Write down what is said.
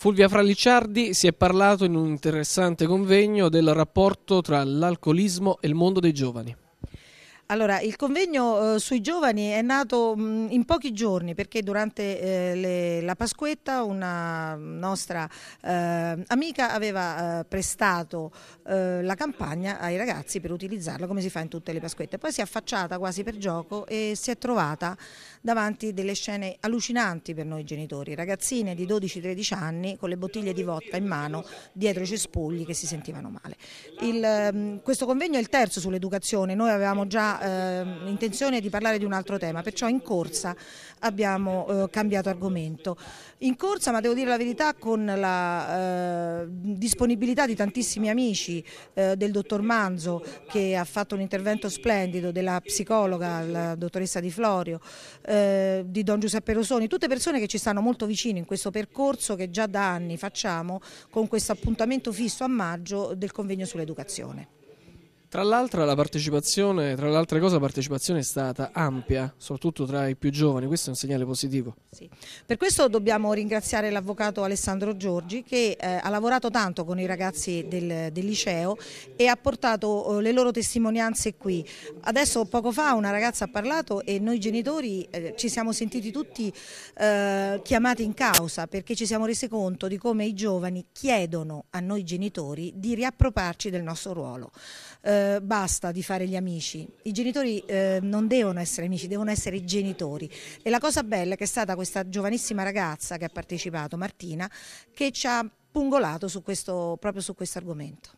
Fulvia Fralicciardi si è parlato in un interessante convegno del rapporto tra l'alcolismo e il mondo dei giovani. Allora, il convegno eh, sui giovani è nato mh, mm, in pochi giorni perché durante eh, le, la Pasquetta una nostra eh, amica aveva eh, prestato eh, la campagna ai ragazzi per utilizzarla come si fa in tutte le Pasquette. Poi si è affacciata quasi per gioco e si è trovata davanti delle scene allucinanti per noi genitori, ragazzine di 12-13 anni con le bottiglie di vodka in mano dietro i cespugli che si sentivano male. Il, mm, questo convegno è il terzo sull'educazione, noi avevamo già eh, intenzione di parlare di un altro tema, perciò in corsa abbiamo eh, cambiato argomento. In corsa, ma devo dire la verità, con la eh, disponibilità di tantissimi amici eh, del dottor Manzo che ha fatto un intervento splendido, della psicologa, la dottoressa Di Florio, eh, di Don Giuseppe Rosoni, tutte persone che ci stanno molto vicino in questo percorso che già da anni facciamo con questo appuntamento fisso a maggio del convegno sull'educazione. Tra l'altro la partecipazione, tra le altre la partecipazione è stata ampia, soprattutto tra i più giovani, questo è un segnale positivo. Sì. Per questo dobbiamo ringraziare l'avvocato Alessandro Giorgi che eh, ha lavorato tanto con i ragazzi del, del liceo e ha portato eh, le loro testimonianze qui. Adesso poco fa una ragazza ha parlato e noi genitori eh, ci siamo sentiti tutti eh, chiamati in causa perché ci siamo resi conto di come i giovani chiedono a noi genitori di riappropriarci del nostro ruolo. Eh, basta di fare gli amici, i genitori eh, non devono essere amici, devono essere i genitori e la cosa bella è che è stata questa giovanissima ragazza che ha partecipato, Martina, che ci ha pungolato su questo, proprio su questo argomento.